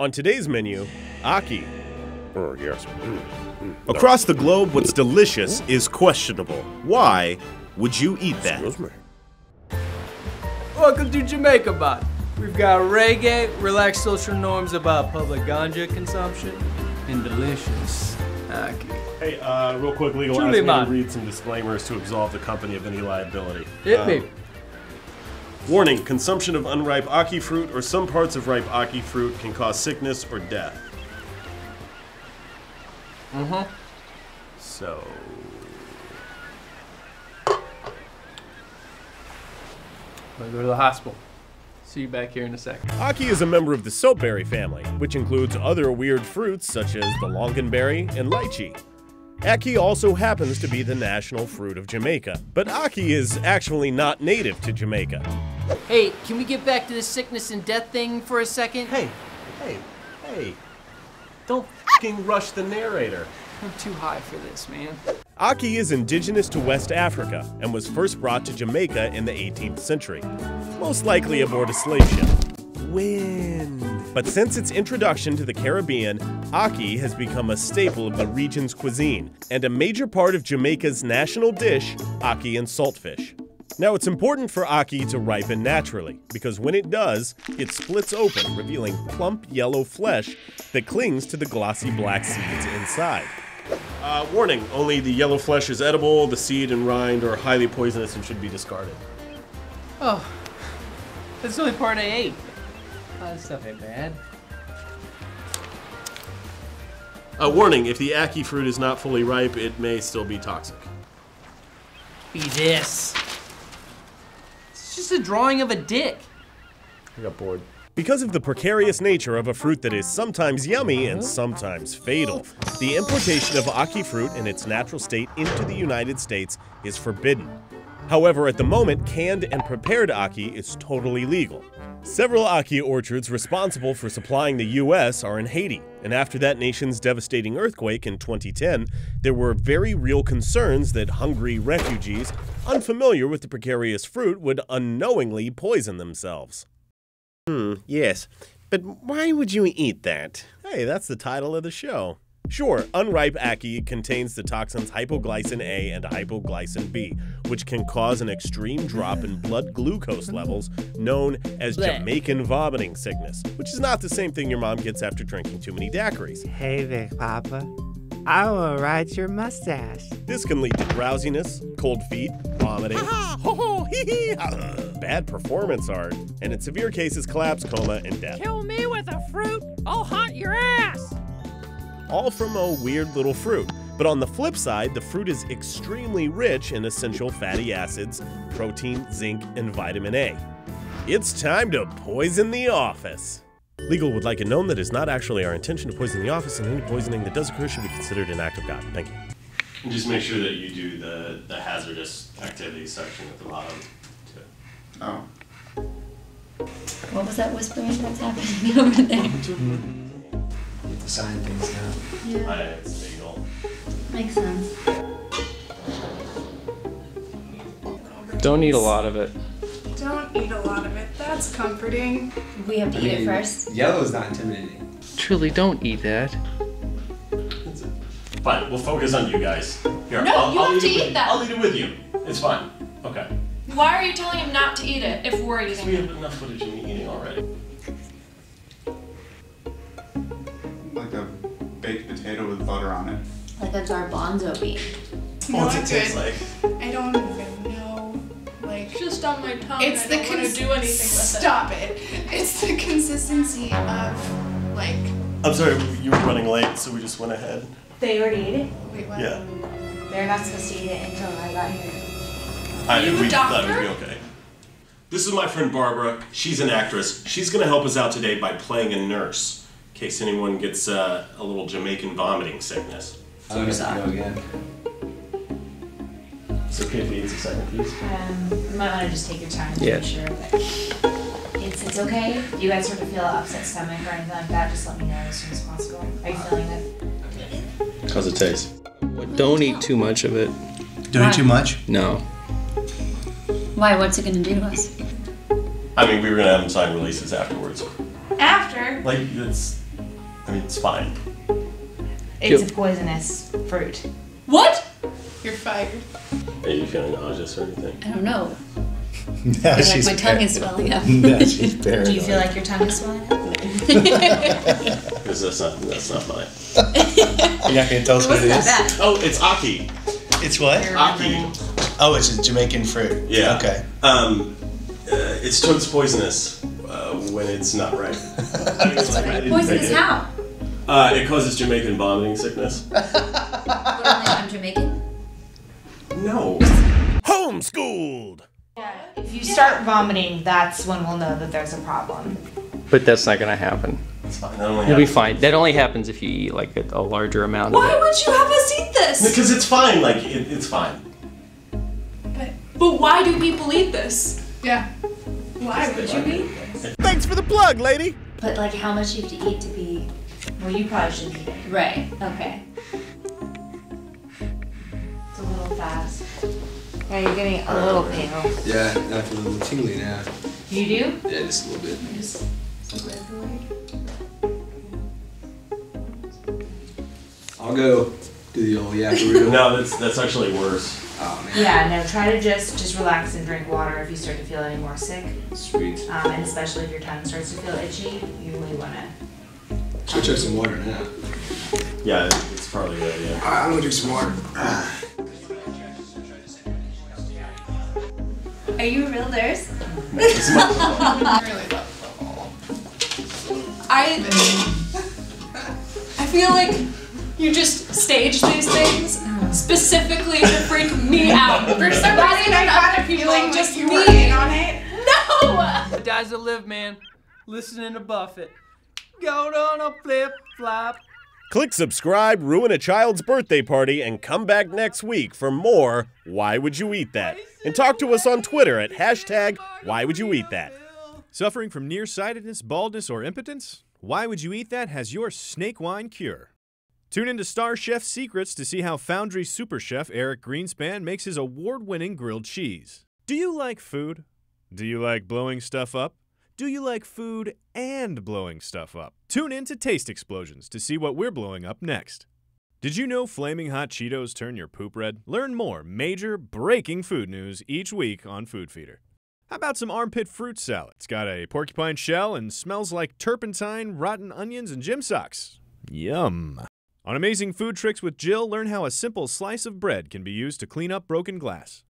On today's menu, Ackee. Oh, yes. Mm. Across the globe, what's delicious is questionable. Why would you eat that? Excuse me. Welcome to Jamaica Bot. We've got reggae, relaxed social norms about public ganja consumption, and delicious ackee. Hey, uh, real quick, legal. Truly ask me to read some disclaimers to absolve the company of any liability. Hit Um, me. Warning: Consumption of unripe ackee fruit or some parts of ripe ackee fruit can cause sickness or death. Mm-hmm. So, I'm go to the hospital. See you back here in a second. ackee is a member of the soapberry family, which includes other weird fruits such as the longanberry and lychee. Ackee also happens to be the national fruit of Jamaica, but ackee is actually not native to Jamaica. Hey, can we get back to the sickness and death thing for a second? Hey, hey, hey! Don't fucking rush the narrator. I'm too high for this, man. Ackee is indigenous to West Africa and was first brought to Jamaica in the 18th century, most likely aboard a slave ship. Wind. But since its introduction to the Caribbean, Ackee has become a staple of the region's cuisine and a major part of Jamaica's national dish, Ackee and saltfish. Now, it's important for Ackee to ripen naturally, because when it does, it splits open, revealing plump yellow flesh that clings to the glossy black seeds inside. Uh, warning, only the yellow flesh is edible, the seed and rind are highly poisonous and should be discarded. Oh, that's the only part I ate. Oh, that stuff ain't bad. Uh, warning, if the Ackee fruit is not fully ripe, it may still be toxic. Be this. It's just a drawing of a dick. I got bored. Because of the precarious nature of a fruit that is sometimes yummy and sometimes fatal, the importation of Ackee fruit in its natural state into the United States is forbidden. However, at the moment, canned and prepared Ackee is totally legal. Several Ackee orchards responsible for supplying the US are in Haiti, and after that nation's devastating earthquake in 2010, there were very real concerns that hungry refugees, unfamiliar with the precarious fruit, would unknowingly poison themselves. Hmm, yes. But why would you eat that? Hey, that's the title of the show. Sure, unripe Ackee contains the toxins hypoglycin A and hypoglycin B, which can cause an extreme drop in blood glucose levels known as Blech. Jamaican vomiting sickness, which is not the same thing your mom gets after drinking too many daiquiris. Hey there, Papa. I will ride your mustache. This can lead to drowsiness, cold feet, vomiting, bad performance art, and in severe cases, collapse, coma, and death. Kill me with a fruit, oh, I'll hunt your ass. All from a weird little fruit. But on the flip side, the fruit is extremely rich in essential fatty acids, protein, zinc, and vitamin A. It's time to poison the office. Legal would like it known that it is not actually our intention to poison the office, and any poisoning that does occur should be considered an act of God. Thank you. And just make sure that you do the, the hazardous activities section at the bottom. Too. Oh. What was that whispering that's happening over there? Sign things now. Yeah, it's legal. makes sense. Don't eat a lot of it. Don't eat a lot of it. That's comforting. We have to I eat it mean, first. Yellow's not intimidating. Truly, don't eat that. Fine, we'll focus on you guys. Here, No, I'll, you I'll have eat to it with- eat that. I'll eat it with you. It's fine. Okay. Why are you telling him not to eat it if we're eating We it? have enough footage of me butter on it. Like a garbanzo bean. What's Not it taste good. like? I don't even know. Like Just on my tongue. it's I the don't want to cons- do anything with it. Stop it. It's the consistency of like I'm sorry, you were running late, so we just went ahead. They already ate it? wait what? Yeah. They're not supposed to eat it until I got here. I you a we thought it would be okay. This is my friend Barbara. She's an actress. She's going to help us out today by playing a nurse, in case anyone gets uh, a little Jamaican vomiting sickness. I'm gonna go again. It's okay if he eats a second piece. Um, you might want to just take your time to Yeah. make sure that it's, it's okay. If you guys start to feel an upset stomach or anything like that, just let me know as soon as possible. Are you feeling it? How's it taste? Don't eat too much of it. Don't eat too much. No. Why? What's it gonna do to us? I mean, we were going to have him sign releases afterwards. After Like, it's I mean, it's fine. It's a poisonous fruit. What? You're fired. Are you feeling nauseous or anything? I don't know. Now like she's my tongue par- is swelling up. now she's paranoid. Do you feel like your tongue is swelling up? Because that's not that's not mine. You're not gonna tell us what it is? Oh, it's ackee. It's what? Ackee. Oh, it's a Jamaican fruit. Yeah. Okay. Um, uh, it's totes poisonous when it's not right. Poisonous how? Uh, it causes Jamaican vomiting sickness. What, I'm Jamaican? No. Homeschooled. If you start vomiting, that's when we'll know that there's a problem. But that's not gonna happen. It's fine. That only You'll be happens- fine. That only happens if you eat like a, a larger amount Why of it. would you have us eat this? Because it's fine. Like it, it's fine. But, but why do people eat this? Yeah. Why would you eat this? Thanks for the plug, lady. But like how much you have to eat to be Well, you probably should eat it. right? Okay. It's a little fast. Yeah, you're getting a little pale. Yeah, I feel a little tingly now. You do? Yeah, just a little bit. Just I'll go do the old yakaroo. No, that's that's actually worse. Man, Yeah, no, try to just just relax and drink water if you start to feel any more sick. sweet. Um, and especially if your tongue starts to feel itchy, you may wanna Should check some water now. Yeah, it's probably good. Yeah. Alright, I'm gonna drink some water. Are you a real nurse? I really love football. I I feel like you just stage these things specifically to freak me out. For some reason, I got a feeling just you me. were in on it. No. The guys that live, man, listening to Buffett. Go on a flip flop. Click subscribe, ruin a child's birthday party, and come back next week for more Why Would You Eat That? And talk to us on Twitter at hashtag Why Would You Eat That? Suffering from nearsightedness, baldness, or impotence? Why Would You Eat That has your snake wine cure. Tune into Star Chef Secrets to see how Foundry super chef Eric Greenspan makes his award winning grilled cheese. Do you like food? Do you like blowing stuff up? Do you like food and blowing stuff up? Tune in to Taste Explosions to see what we're blowing up next. Did you know flaming hot Cheetos turn your poop red? Learn more major breaking food news each week on Food Feeder. How about some armpit fruit salad? It's got a porcupine shell and smells like turpentine, rotten onions, and gym socks. Yum. On Amazing Food Tricks with Jill, learn how a simple slice of bread can be used to clean up broken glass.